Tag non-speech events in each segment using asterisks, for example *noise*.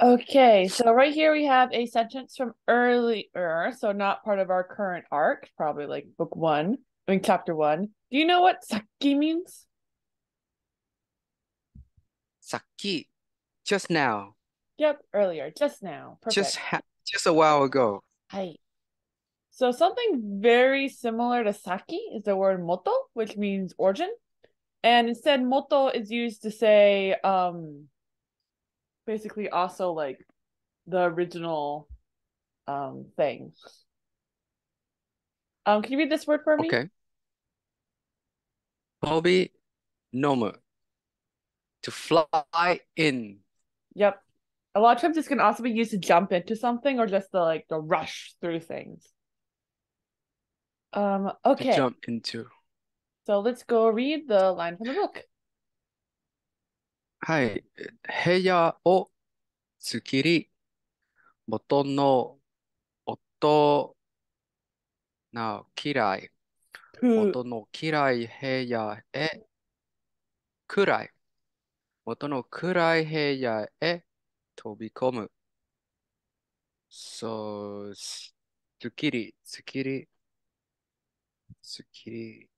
Okay, so right here we have a sentence from earlier, so not part of our current arc, probably like book one, I mean chapter one. Do you know what saki means? Saki, just now, Yep, earlier, just now. Perfect. just just a while ago. Hi. So something very similar to saki is the word moto, which means origin. And instead moto is used to say um basically also like the original um thing. Um can you read this word for me? Okay. Tobi nomu. To fly in. Yep. A lot of times this can also be used to jump into something or just to like to rush through things. Um To okay. jump into. So let's go read the line from the book. はい。部屋を作り、元の音の嫌い、元の嫌い部屋へ、暗い。元の暗い部屋へ飛び込む。そう、すすっきり、すっきり、すっきり、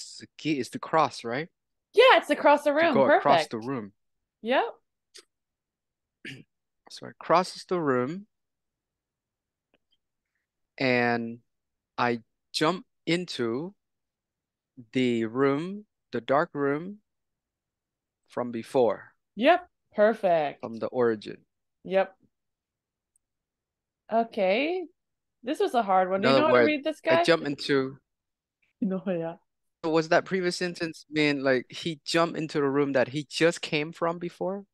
it's the key it's the cross, right? Yeah, it's across the room. To go Perfect. across the room. Yep. *clears throat* So I crosses the room and I jump into the room, the dark room from before. Yep. Perfect. From the origin. Yep. Okay. This was a hard one. Do you know how to read this guy? I jump into. *laughs* No, yeah was that previous sentence mean like he jumped into the room that he just came from before,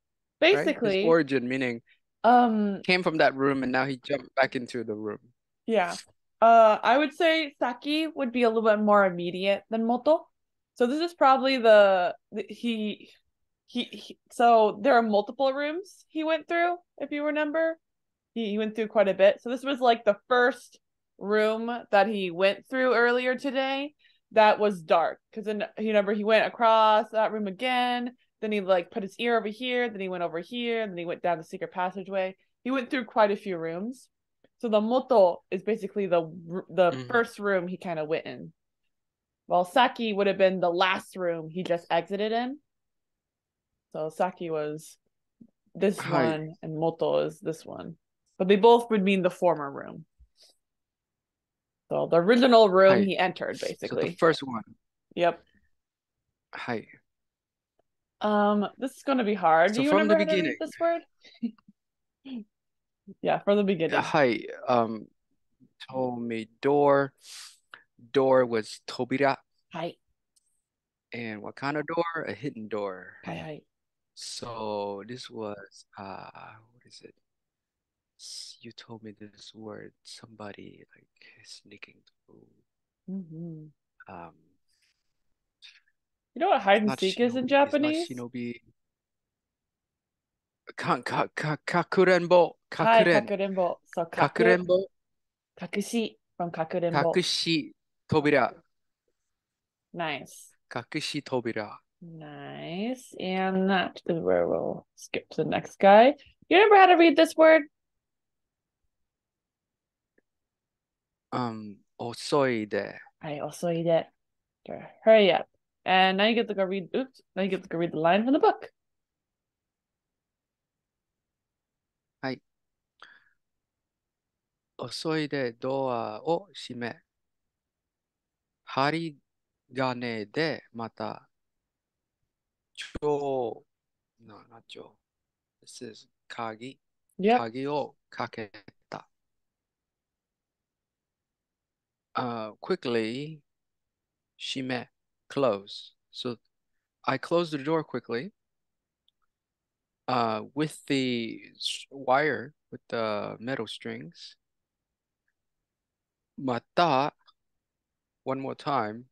right? Basically, origin meaning um, came from that room and now he jumped back into the room. yeah. Uh, I would say Saki would be a little bit more immediate than Moto. So this is probably the, the he, he he so there are multiple rooms he went through, if you remember. He, he went through quite a bit. So this was like the first room that he went through earlier today that was dark. Because then you remember he went across that room again. Then he like put his ear over here. Then he went over here. Then he went down the secret passageway. He went through quite a few rooms. So the moto is basically the the Mhm. first room he kind of went in. While Saki would have been the last room he just exited in. So Saki was this Hi. one and Moto is this one. But they both would mean the former room. So the original room Hi. he entered, basically. So the first one. Yep. Hi. Um, this is gonna be hard. So Do you from the remember how to beginning. this word? *laughs* yeah, from the beginning. Hi. Um, told me door. Door was Tobira. Hi. And what kind of door? A hidden door. Hi, hi. So this was uh what is it? You told me this word, somebody like sneaking through. hmm Um, You know what hide and seek is in shinobi. It's not Japanese? shinobi. Ka ka ka kakurenbo. Kakuren. kakurenbo. So kaku, Kakurenbo. kakushi from kakurenbo. Kakushi tobira. Nice. Kakushi tobira. Nice. And that is where we'll skip to the next guy. You remember how to read this word? Um, osoide. I also eat it. Okay, Hurry up. And now you get to go read oops. Now you get to go read the line from the book. 急いでドアを閉め、針金でまた、蝶、no, not 蝶。This is 鍵、Yep. 鍵をかけ uh, quickly she met close. So I closed the door quickly uh, with the wire, with the metal strings. Mata, one more time.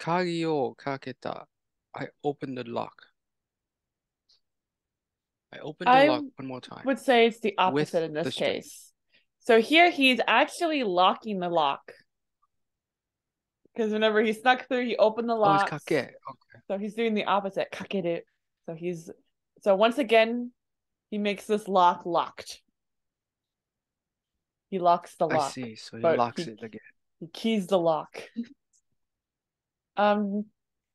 Kagi o kaketa. I opened the lock. I opened the I lock one more time. would say it's the opposite in this case. So here he's actually locking the lock. Because whenever he snuck through, he opened the Oh, locks. kake. Okay. So he's doing the opposite, kakeru. So he's so once again, he makes this lock locked. He locks the lock. I lock. see. So he locks he- it again. He keys the lock. *laughs* um, do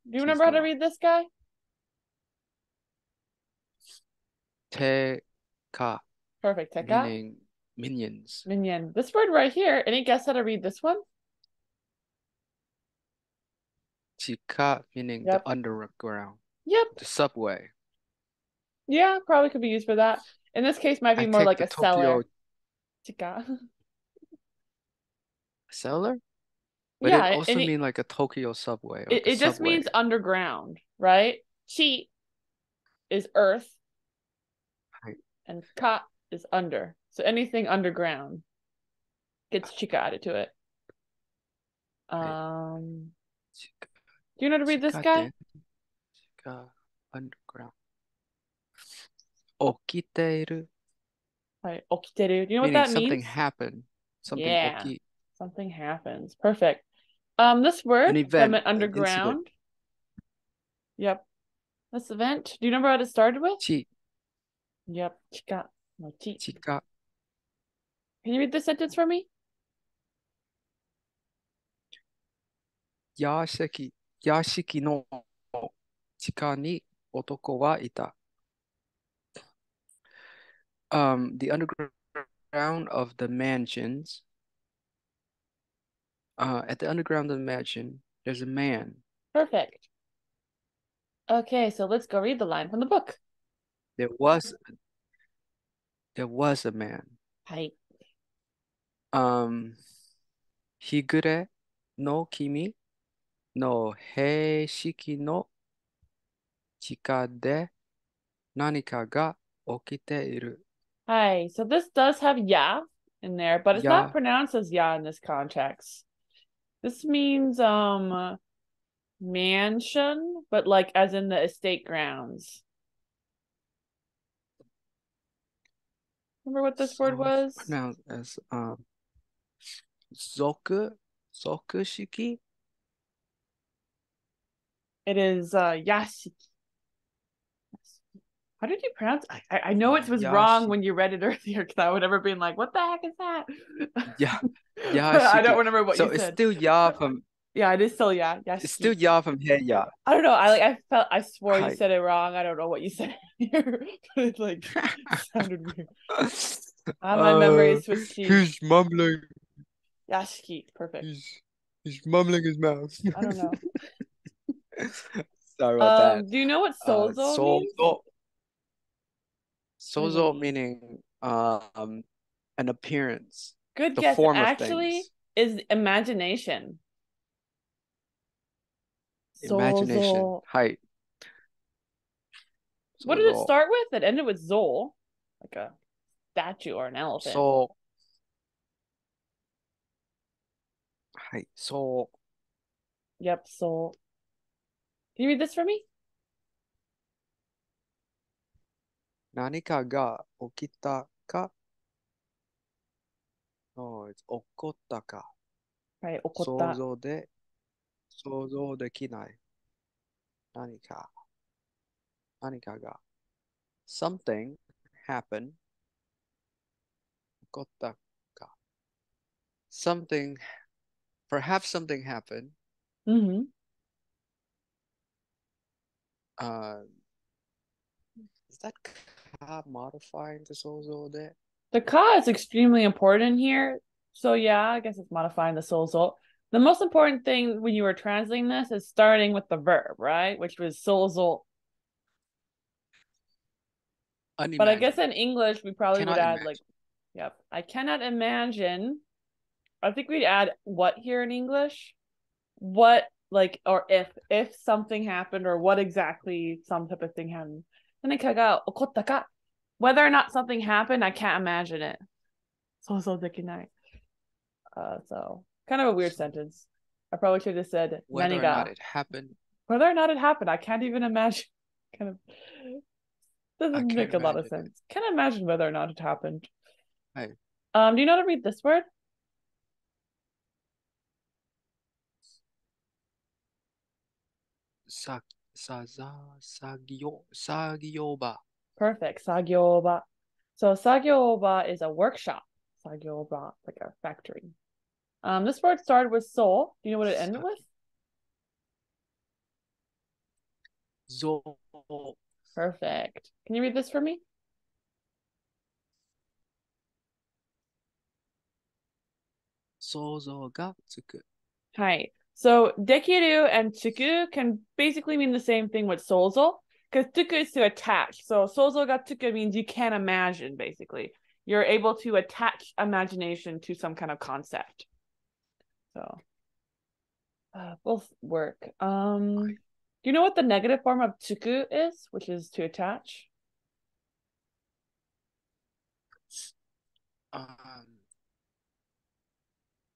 you Keys remember how to lock. read this guy? Te ka, Perfect. Teka. meaning minions. Minion. This word right here. Any guess how to read this one? Chika, meaning Yep. the underground, Yep. the subway. Yeah, probably could be used for that. In this case, might be I more like a cellar. Tokyo Chika. cellar, but yeah, it also it- mean like a Tokyo subway. It, like a it just subway. means underground, right? Chi is earth, Right. and ka is under. So anything underground gets chika added to it. Um, Chika- do you know how to read this guy? den, chika underground. Okiteiru, Right, okiteru. Do you know what meaning that something means? happened. Something Yeah. oki. Something happens. Perfect. Um, this word from event, an an underground. Yep. This event. Do you remember what it started with? Chi, Yep. Chika. Mochi. Chica. Can you read the sentence for me? Yashiki, Yashiki no chika ni otoko wa ita. Um, the underground of the mansions. Uh, at the underground of the mansion, there's a man. Perfect. Okay, so let's go read the line from the book. There was there was a man. はい。 Um, 日暮れの君の兵式の地下で何かが起きている。 Hi. So this does have ya in there, but it's Ya. not pronounced as ya in this context. This means um mansion, but like as in the estate grounds. Remember what this word was? Pronounced as um, zoku, zoku shiki. It is uh, yashiki. How did you pronounce? I, I know it was wrong when you read it *laughs* earlier because I would ever been like, "What the heck is that?" Yeah, yeah. *laughs* I don't remember what. So you it's still ya from yeah, it is still yeah. Yashiki. it's still ya from heya. I don't know. I like I felt I swore you said it wrong. I don't know what you said *laughs* here. but it like *laughs* sounded weird. Ah, my memory is switchy. Uh, He's mumbling. Yashiki. Perfect. He's he's mumbling his mouth. I don't know. *laughs* Sorry about Um, do you know what that. Uh, sozo means? sozo. What does it Sozo mean? meaning um an appearance, Good guess. Actually, is imagination. Imagination. Sozo. Height. What did it Sozo. start with? It ended with zol, like a statue or an elephant. So, はい、そう、 Yep, soul. Can you read this for me? 何かが起きたか、no, it's 起こったか、 Right, 想 okota. 像で、 想像できない。何か、何かが、something happen, 起こったか。something, perhaps something happened, hmm uh, is that ka modifying the 想像で The ka is extremely important here. So yeah, I guess it's modifying the soul soul. the most important thing when you were translating this is starting with the verb, right? Which was solzol. But I guess in English we probably cannot would add imagine. like, yep. I cannot imagine. I think we'd add what here in English, what like or if if something happened or what exactly some type of thing happened. Whether or not something happened, I can't imagine it. So so night. Uh, so Kind of a weird sentence. I probably should have said whether Naniga. or not it happened. Whether or not it happened, I can't even imagine. *laughs* Kind of doesn't make a lot of sense. It. Can't imagine whether or not it happened. Hey. Um, do you know how to read this word? Sa sa sagyo sagyoba. Perfect. Sagyoba. So sagyoba is a workshop. Sagyoba, like a factory. Um, this word started with soul. Do you know what it ended with? Zol. Perfect. Can you read this for me? Hi. So dekiru and tuku can basically mean the same thing with sozo, because tuku is to attach. So sozo ga tuku means you can imagine, basically. You're able to attach imagination to some kind of concept. So uh, both work. Um, do you know what the negative form of tsuku is, which is to attach? Um,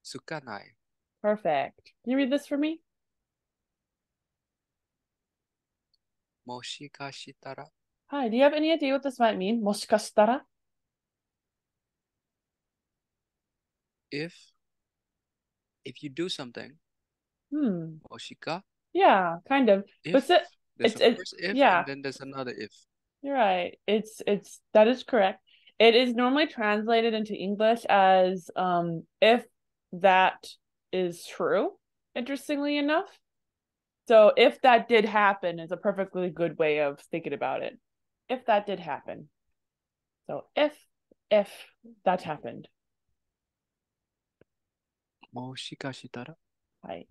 sukanai. Perfect. Can you read this for me? Moshikashitara. Hi, do you have any idea what this might mean? Moshikashitara? If if you do something hmm. oshika yeah kind of. if, but so, it's, it's if, yeah. then there's another if. You're right. It's it's that is correct. It is normally translated into english as um if that is true interestingly enough. So if that did happen is a perfectly good way of thinking about it. If that did happen. So if if that happened. もしかしたら、 Right.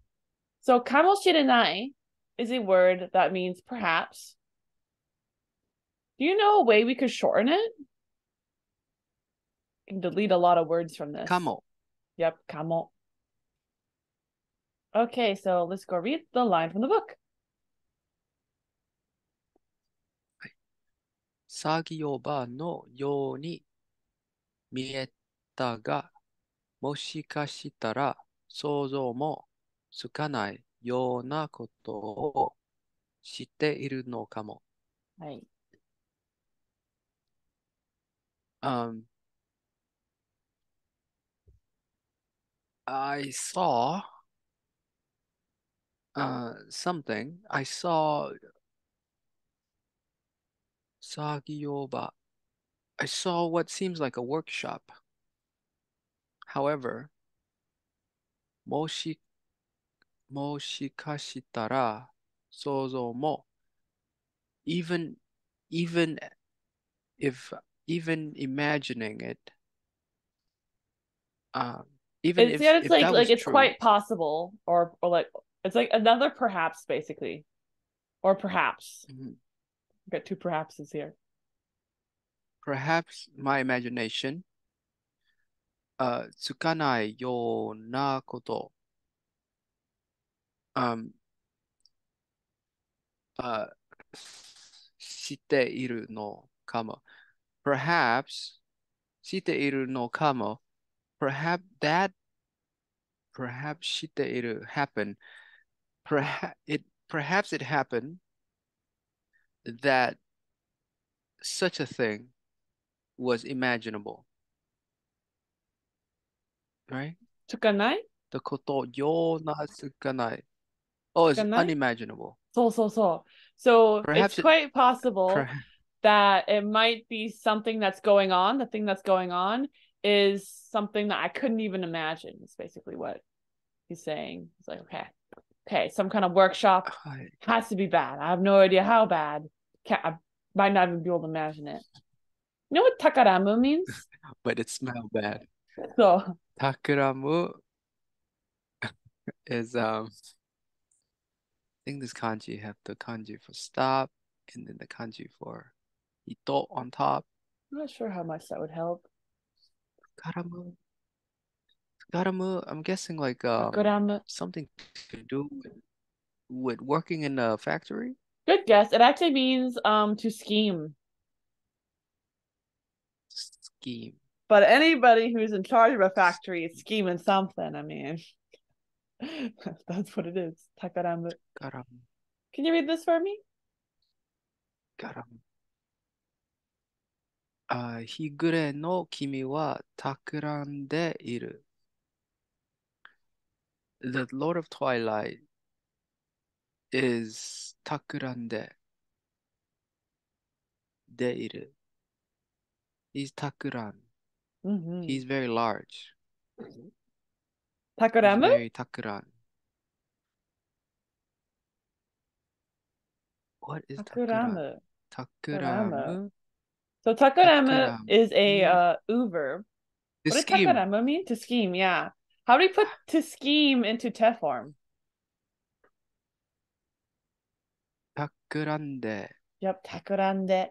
So kamoshirenai is a word that means perhaps. Do you know a way we could shorten it? can delete a lot of words from this. かも。 Yep, kamo. Okay, so let's go read the line from the book. 作業場のように見えたが、 もしかしたら想像もつかないようなことを知っているのかも。はい。Um, I saw uh, something. I saw Sagioba. I saw what seems like a workshop. However, 모시, 모시카시따라 소소모 even even if even imagining it um even it's, if, yeah, it's if like like it's true. quite possible or or like it's like another perhaps basically or perhaps mm-hmm. got two perhapses here perhaps my imagination uh, つかないようなこと、um, あ、知っているのかも。perhaps 知っているのかも。perhaps that perhaps 知っている happen perhaps it perhaps it happened that such a thing was imaginable right つかないthe ことようなつかない oh it's つかない unimaginable So so so. So Perhaps it's it- quite possible Per- that it might be something that's going on. The thing that's going on is something that I couldn't even imagine. Is basically what he's saying. It's like, okay, okay, some kind of workshop はい。 has to be bad. I have no idea how bad. Can't I might not even be able to imagine it. You know what takaramu means? *laughs* but it smelled bad So *laughs* Takuramu is um I think this kanji have the kanji for stop and then the kanji for ito on top. I'm not sure how much that would help. Karamu. Karamu, I'm guessing like um Takaramu. something to do with, with working in a factory. Good guess. It actually means um to scheme. Scheme. But anybody who's in charge of a factory is scheming something. I mean, *laughs* that's what it is. Takaramu. Karamu. Can you read this for me? Karamu. あ、日暮れの君は企んでいる。The Lord of Twilight is 企んで、でいる。He's 企ん。 Mm-hmm. He's very large. Takuramu? Very takuran. What is takuramu? Takuramu. So takuramu, is a mm-hmm. uh, Uber. To what scheme. does takuramu mean? To scheme, yeah. How do we put *sighs* to scheme into te form? Takurande. Yep, takurande.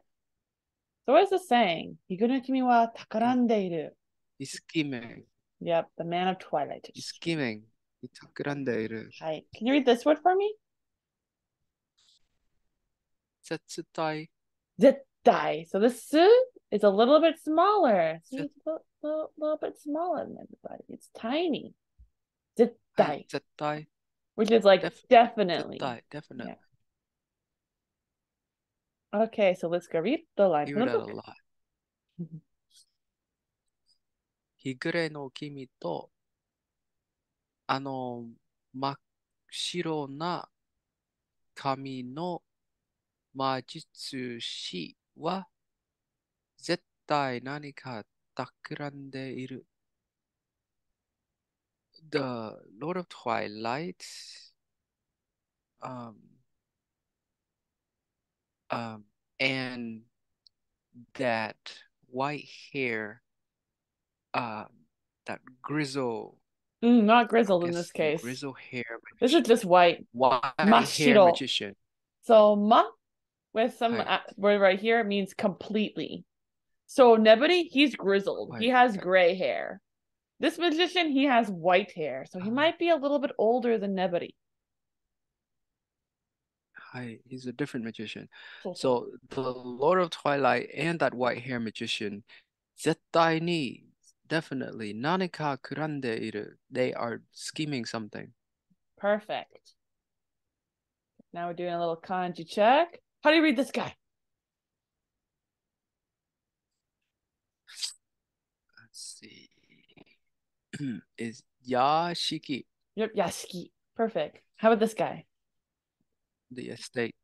So what is this saying? Higuro no kimi wa takurande iru. He's scheming. Yep, the man of twilight. He's scheming. He's 企んでいる。 Hi. Can you read this word for me? 絶対 Zettai. So the su is a little bit smaller. See, it's a little, little, little bit smaller than everybody. It's tiny. は Zettai, い絶対 which is like Def- definitely. 絶対 definitely. Okay, so let's go read the line that a lot. 日暮れの君と、あの真っ白な髪の魔術師は絶対何か企んでいる。The Lord of Twilight um, um, and that white hair, um, that grizzle, Mm, not grizzled in this case. grizzle hair This is just white. white hair magician. So ma with some Right. uh, word right here means completely. So Nebody, he's grizzled. He has gray hair. This magician, he has white hair. So he Ah. might be a little bit older than Nebody. Hi, he's a different magician. So the Lord of Twilight and that white hair magician, Zettai ni, definitely, Nanika Kurandeiru—they are scheming something. Perfect. Now we're doing a little kanji check. How do you read this guy? Let's see. *clears throat* Is Yashiki. Yep, Yashiki. Perfect. How about this guy? the estate.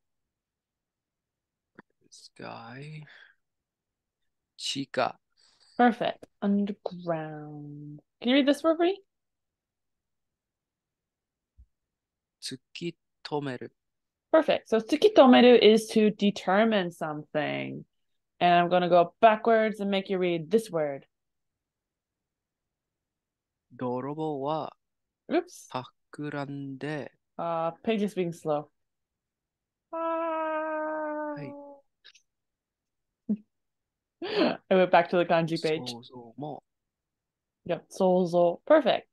This guy. Chica. Perfect. Underground. Can you read this for me? Tsukitomeru. Perfect. So tsukitomeru is to determine something. And I'm going to go backwards and make you read this word. Dorobo wa Oops. Takurande. Uh, page is being slow. Ah. I went back to the kanji page. 想像も Yep, sozo. Perfect.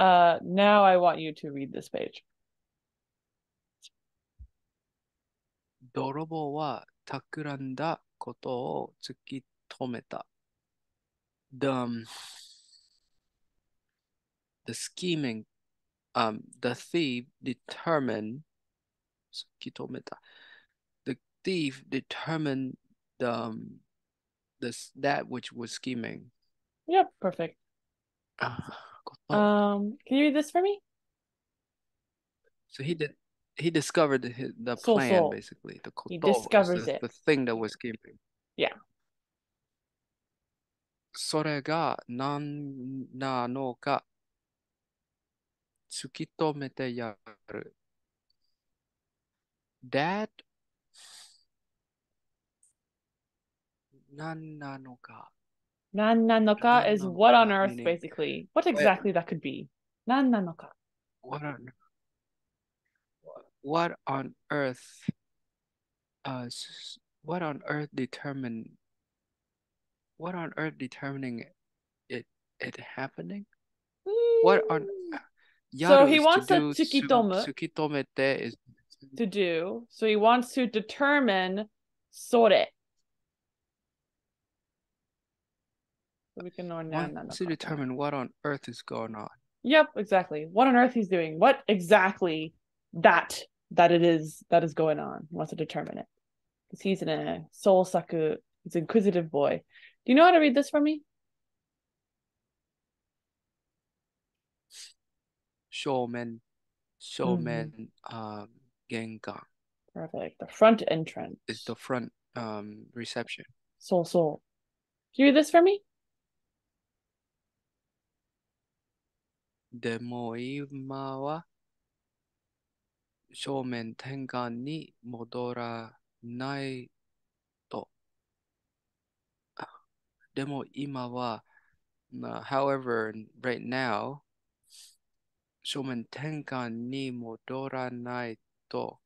Uh, now I want you to read this page. 泥棒は企んだことを突き止めた。The, um, the scheming, um, the thief determined 突き止めた。The thief determined the, um, this, that which was scheming. Yep, perfect. あこと。 Um, can you read this for me? so he did, he discovered the, the So, plan so. basically. The He koto is discovers the, it. the thing that was scheming. Yeah. それが何なのか突き止めてやる。 that nananoka. Nananoka is what on earth, meaning, basically. What exactly what, that could be? Nananoka. What on what on earth? Uh, what on earth determine? What on earth determining it it happening? Mm. What on? Hmm. Yaru so he wants a tsukitome. Tsukitome is to do. So he wants to determine sore. So we can wants nan-nanoka. to determine what on earth is going on. Yep, exactly. What on earth he's doing. What exactly that that it is that is going on. He wants to determine it. Because he's in a soul saku, he's an inquisitive boy. Do you know how to read this for me? Showman, showman, um, Genga, Perfect. The front entrance. Is the front um reception. So so. Can you read this for me? The Moimawa Shomen Tengan ni Modora Nai to. Demo Imawa. However, right now, Shomen Tengan ni Modora Nai moto.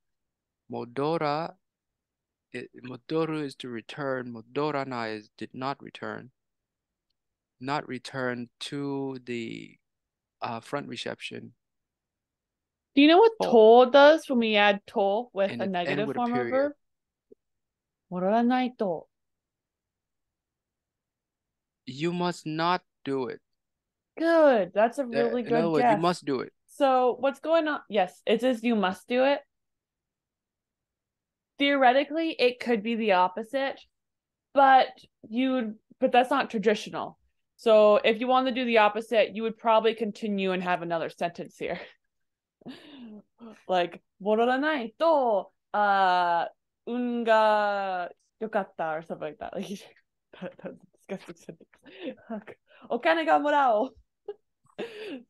Modora, it, Modoru is to return. Modorana is did not return. Not return to the uh, front reception. Do you know what oh. to does when we add to with and a negative with form a of verb? Moranaito. You must not do it. Good. That's a really uh, good No guess. You must do it. So what's going on? Yes, it is you must do it theoretically it could be the opposite but you would but that's not traditional. So if you want to do the opposite you would probably continue and have another sentence here. *laughs* Like "Wororanai to uh unga yokatta" or something like that. *laughs* Like that, that's disgusting sentence. *laughs* Okane ga morao.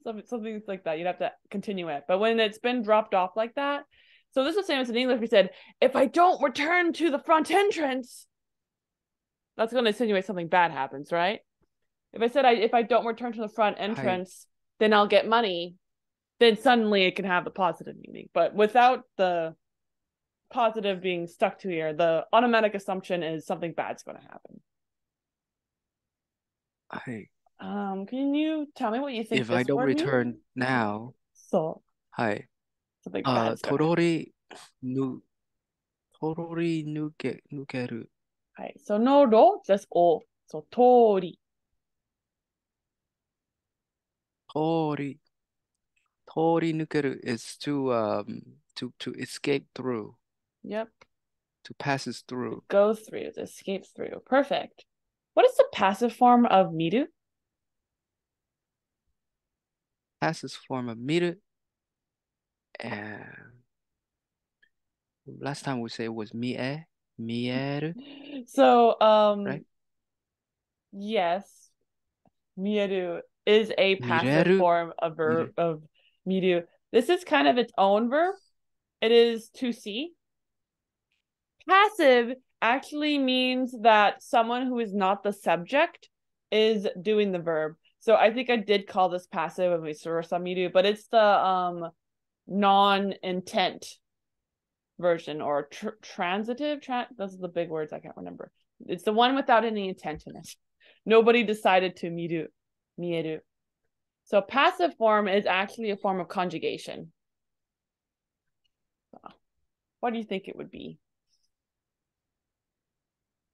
Something something like that. You'd have to continue it. But when it's been dropped off like that so this is the same as in English. We said, if I don't return to the front entrance, that's going to insinuate something bad happens, right? If I said, I, if I don't return to the front entrance, I... then I'll get money, then suddenly it can have the positive meaning. But without the positive being stuck to here, the automatic assumption is something bad's going to happen. I um, can you tell me what you think? If I don't return means? now, so hi. something あ bad's ー、 going とろりぬ、とろり抜け、抜ける。はい。そのろ just お。そう、通り。通り、通り抜ける is to um to to escape through, Yep. to passes through. Go through, escape through. Perfect. What is the passive form of miru? Passes form of miru. and last time we say it was mie, mieru. So, um, Right. yes, mieru is a passive Mireru. form of verb of miru. This is kind of its own verb. It is to see. Passive actually means that someone who is not the subject is doing the verb. So I think I did call this passive when we saw some miru, but it's the um non-intent version or tr- transitive. Tra- those are the big words I can't remember. It's the one without any intent in it. Nobody decided to miru, mieru. So passive form is actually a form of conjugation. What do you think it would be?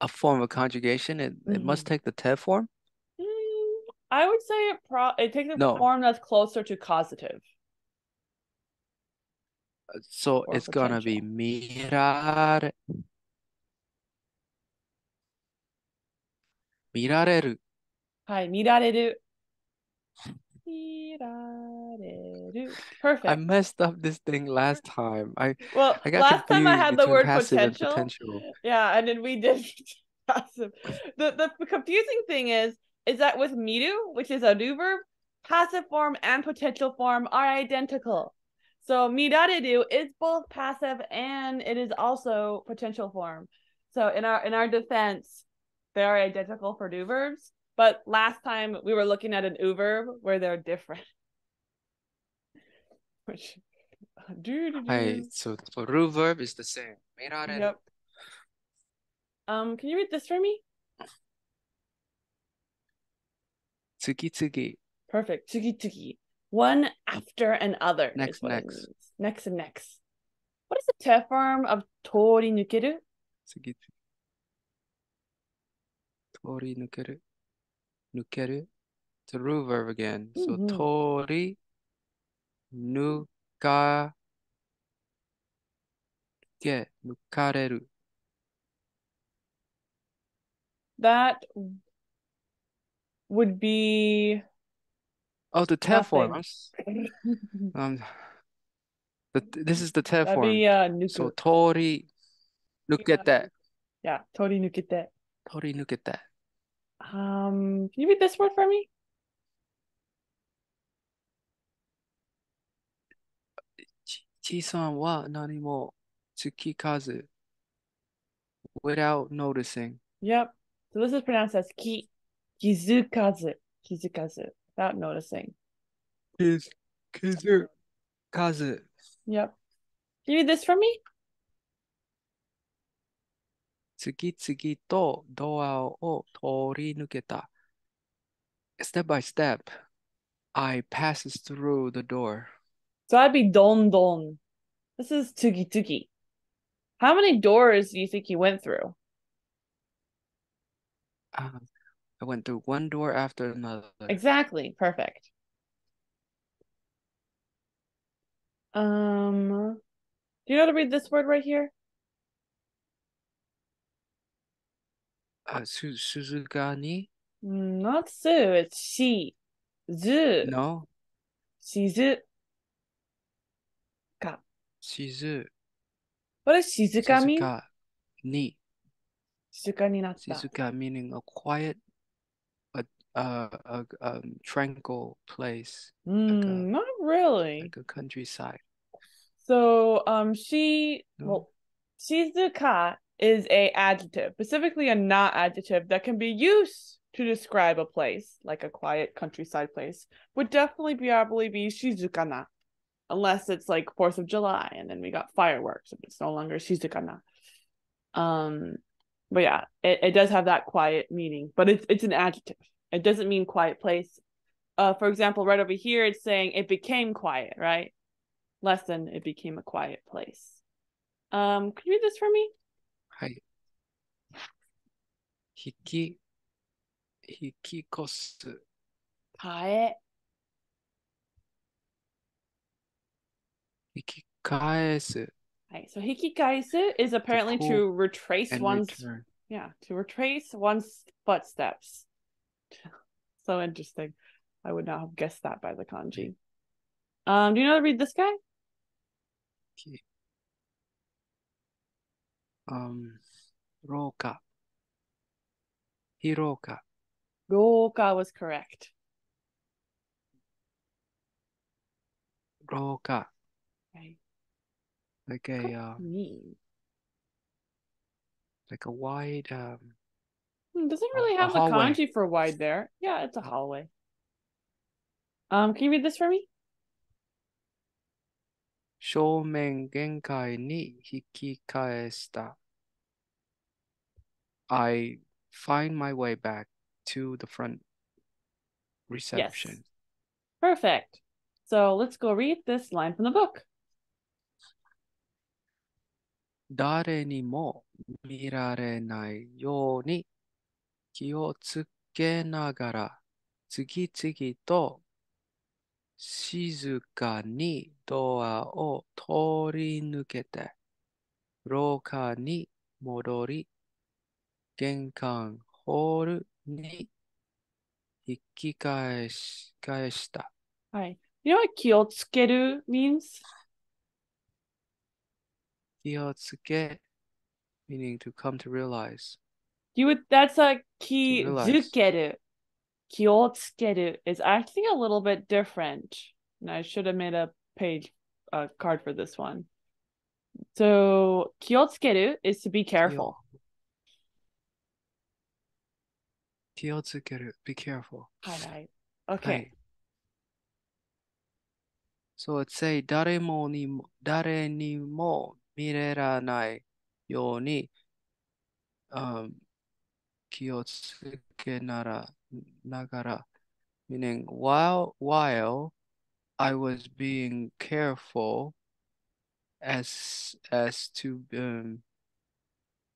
A form of conjugation. It it must take the te form. Mm, I would say it pro it takes a No. form that's closer to causative. So it's potential. gonna be mirar. Mirareru. Hi, mirareru. Perfect. I messed up this thing last time. I well, I last time I had the word potential. potential. Yeah, and then we did *laughs* passive. The the confusing thing is is that with miru, which is a new verb, passive form and potential form are identical. So mirareru is both passive and it is also potential form. So in our in our defense, they are identical for do verbs. But last time we were looking at an u verb where they're different. *laughs* Which do do Hi, so for ru verb is the same. Yep. Um, can you read this for me? Tsuki tsuki. Perfect. Tsugi tsugi. One after another. Next, next. Next and next. What is the te form of tori nukeru? Tori nukeru. Nukeru. It's a ru verb again. So Mhm. tori nuka nukareru. That would be Oh, the te form. Nothing. I'm s- Um, The, this is the te That'd form. be uh. So tori nukete. yeah, tori nukete. Tori nukete. Um, can you read this word for me? Chi- Chi-san wa nani mo tsukikazu. Without noticing. Yep. So this is pronounced as ki kizukazu. Kizukazu Without noticing. Is kizukazu. Yep. Can you read this for me? 次々とドアを通り抜けた。Step by step, I passes through the door. So that'd be don don. This is tsugi tsugi. How many doors do you think you went through? Uh, I went through one door after another. Exactly. Perfect. Um, do you know how to read this word right here? Uh, su Suzuka ni? Mm, Not su, it's shi. Zu. No. Shizu. Ka. Shizu. What does shizuka mean? Shizuka ni. Shizuka ni natta. Shizuka meaning a quiet, uh, a, um, tranquil place, Mm, not really. like a countryside. So, um, she No. well, shizuka is a adjective, specifically a not adjective that can be used to describe a place, like a quiet countryside place. Would definitely be probably be shizukana, unless it's like Fourth of July and then we got fireworks. It's no longer shizukana. Um, but yeah, it, it does have that quiet meaning, but it's it's an adjective. It doesn't mean quiet place. Uh, for example, right over here, it's saying it became quiet, right? Less than it became a quiet place. Um, could you read this for me? はい。引き、引き越す。 Kae. 引き返す Right. So hikikaisu is apparently to pull retrace and one's return. yeah, to retrace one's footsteps. *laughs* so interesting. I would not have guessed that by the kanji. Um, do you know how to read this guy? Okay. Um, Roka. Hiroka. Roka was correct. Roka. Okay. Like a uh, mean. like a wide um Hmm, Doesn't A- really a have the hallway. kanji for wide there. Yeah, it's a hallway. Um, can you read this for me? 正面玄関に引き返した。I find my way back to the front reception. Perfect. So let's go read this line from the book. 誰にも見られないように 気をつけながら次々と静かにドアを通り抜けて廊下に戻り玄関ホールに引き返し,返した。はい。要は気をつける means? 気をつけ meaning to come to realize. You would that's a key zukeru. Kyotsukeru is actually a little bit different. And I should have made a page a card for this one. So kiotsukeru is to be careful. Kiotsukeru, be careful. All right. Okay. So let's say dare mo ni dare ni mo mireranai yoni um 気をつけならながら meaning while while I was being careful as as to um,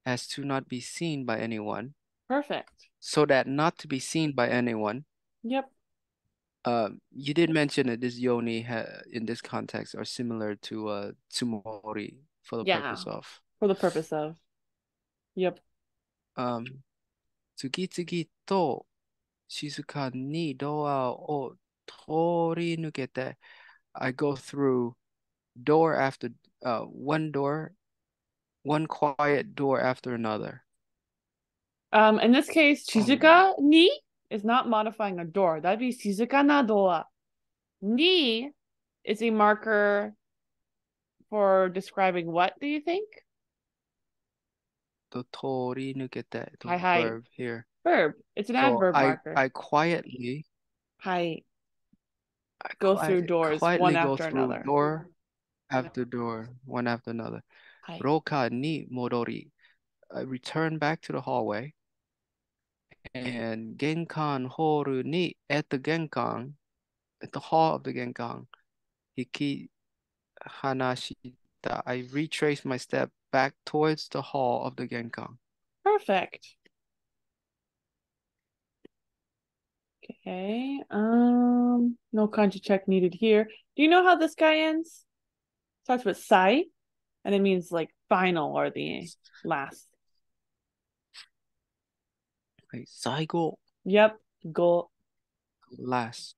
as to not be seen by anyone Perfect. so that not to be seen by anyone Yep. Um, you did mention that this yoni ha in this context are similar to uh tsumori for the Yeah. purpose of For the purpose of. Yep. um 次々と静かにドアを通り抜けて I go through door after uh one door, one quiet door after another. Um, in this case, Um, shizuka ni is not modifying a door. That'd be shizuka na doa. Ni is a marker for describing what, do you think? The 通り抜けて, the はいはい。 verb here. Verb. It's an So adverb I marker. I quietly Hi. I Go through quiet- doors, quietly one go after through another. door after door, one after another. はい。廊下に戻り. I return back to the hallway. And 玄関ホールに at the 玄関 at the hall of the 玄関引き離し Shasta, I retraced my step back towards the hall of the Genkan. Perfect. Okay. Um, no kanji check needed here. Do you know how this guy ends? It talks about sai, and it means like final or the last. Wait, sai go. Yep, go. Last.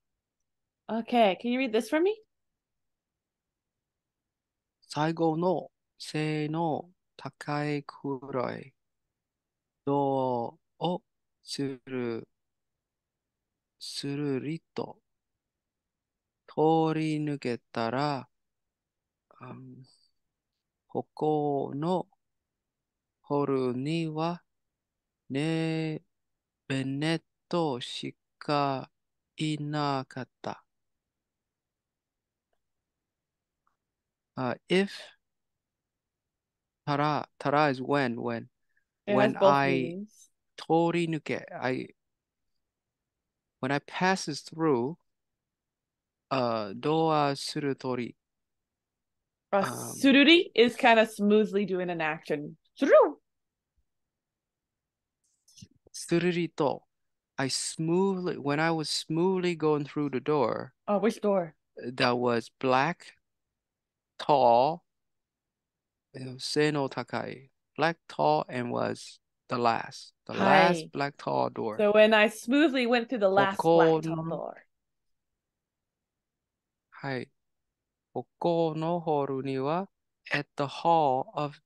Okay, can you read this for me? 最後の背の高い黒いドアをする、するりと通り抜けたら、うんここのホールにはね、ベネットしかいなかった。uh, if tara tara is when when it when I tori nuke I when I passes through uh doa suru tori. Uh, um, sururi is kind of smoothly doing an action. Suru. Sururi to. I smoothly when I was smoothly going through the door. Oh, which door? That was black tall 背の高い black tall and was the last the last はい black tall door So when I smoothly went through the last black tall ここの- door. はい。ここのホールには、at the hall of,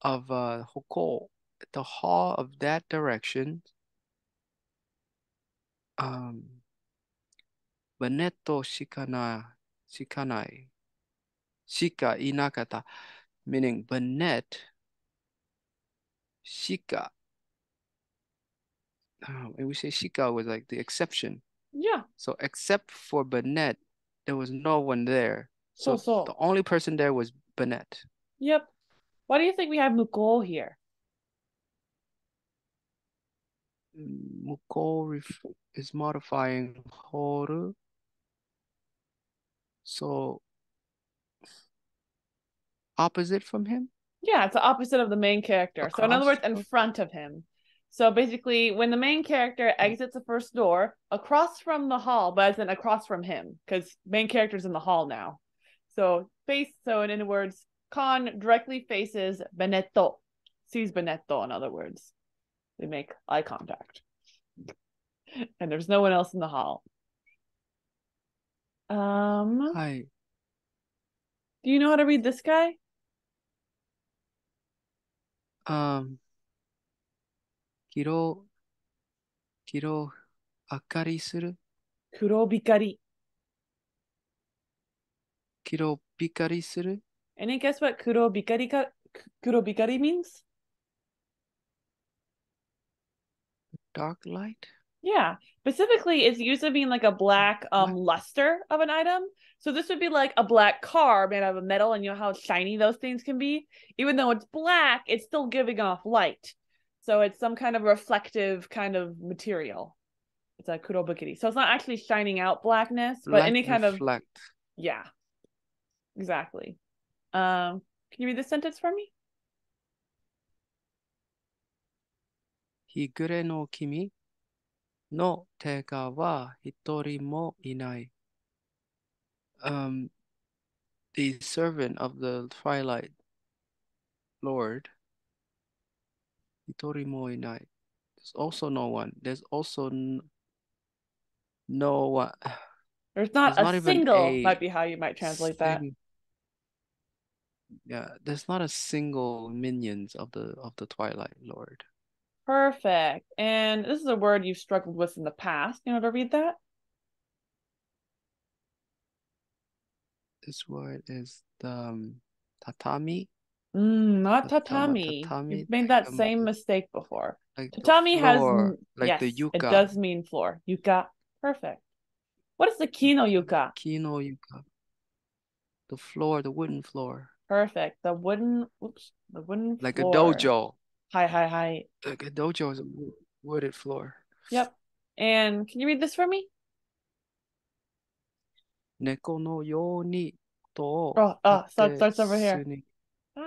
of, uh, ここ at the hall of that direction, um, ベネットしかない、しかない、 shika inakata, meaning Bennett, shika. Oh, and we say shika was like the exception. Yeah. So except for Bennett, there was no one there. So, so, so. the only person there was Bennett. Yep. Why do you think we have Mukul here? Mukul is modifying horu. So opposite from him? Yeah, it's the opposite of the main character. So in other words, in front of him. So basically, when the main character exits the first door, across from the hall, but as in across from him, because main character's in the hall now. So face. So in other words, Khan directly faces Benetto, sees Benetto. In other words, they make eye contact, *laughs* and there's no one else in the hall. Um, Hi. do you know how to read this guy? Um, Kiro, Kiro, akari suru? Kurobikari. Kiro bikari suru? Any guess what kurobikari ka- kurobikari means? Dark light? Yeah, specifically, it's used to being like a black um luster of an item. So this would be like a black car made out of metal, and you know how shiny those things can be. Even though it's black, it's still giving off light. So it's some kind of reflective kind of material. It's a kudobukiri. So it's not actually shining out blackness, but any kind reflect. of yeah, exactly. Um, can you read the sentence for me? Higure no kimi no tega wa hitori mo inai um, the servant of the twilight Lord, Itorimoi night. There's also no one. There's also no one. *sighs* There's not there's a not single, a might be how you might translate that. Yeah, there's not a single minions of the of the Twilight Lord. Perfect. And this is a word you've struggled with in the past. You know to read that? This word is the um, tatami. Mm, not tatami. tatami, You've made that same mistake before. Like Tatami has floor, n- like yes, the yuka. it does mean floor. Yuka. Perfect. What is the kino yuka? Kino yuka. The floor, the wooden floor. Perfect. The wooden oops, the wooden Like floor. a dojo. Hi, hi, hi. Like a dojo is a wo- wooded floor. Yep. And can you read this for me? 猫のようにと Oh, oh, 立 start, って starts over here. 巣に Ah.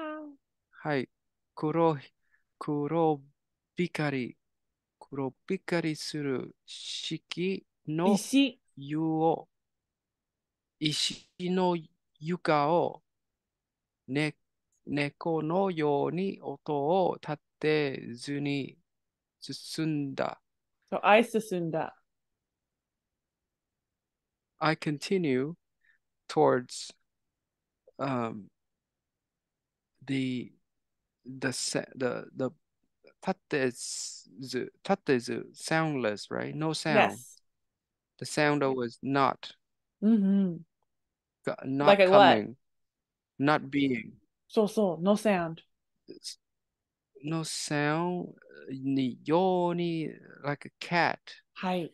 はい。黒い、黒光り、黒光りする式の石。湯を、石の床を、ね、猫のように音を立てずに進んだ。So I susunda. I continue towards um the the sa- the the 立てず立てず soundless right no sound Yes. the sounder was not Mm-hmm. co- not Like a what? coming not being So so no sound. It's no sound にように like a cat Hi.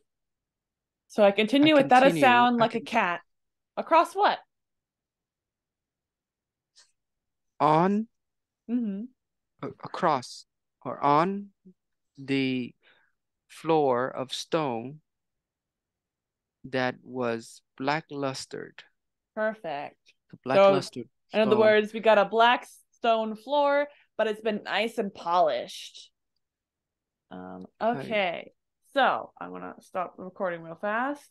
So I continue without a continue, sound I like a cat. Across what? on Mm-hmm. across or on the floor of stone that was black lustered. Perfect. The black So, In other words, we got a black stone floor, but it's been nice and polished. Um, Right. So I'm gonna stop the recording real fast.